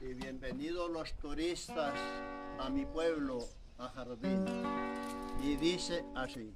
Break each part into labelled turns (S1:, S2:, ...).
S1: y bienvenidos los turistas a mi pueblo, a Jardín. Y dice así.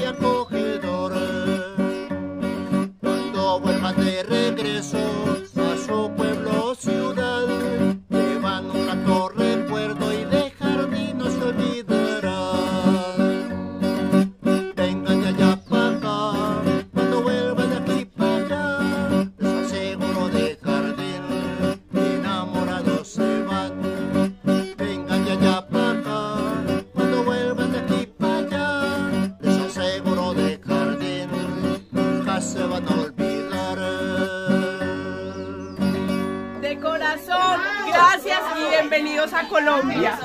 S1: y acogedor. Cuando vuelvas de regreso.
S2: gracias y bienvenidos a Colombia.